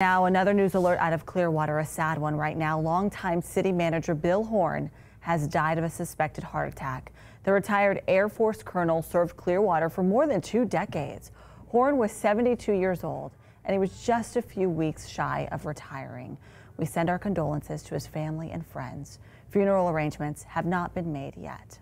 Now, another news alert out of Clearwater, a sad one right now. Longtime city manager Bill Horne has died of a suspected heart attack. The retired Air Force colonel served Clearwater for more than two decades. Horne was 72 years old, and he was just a few weeks shy of retiring. We send our condolences to his family and friends. Funeral arrangements have not been made yet.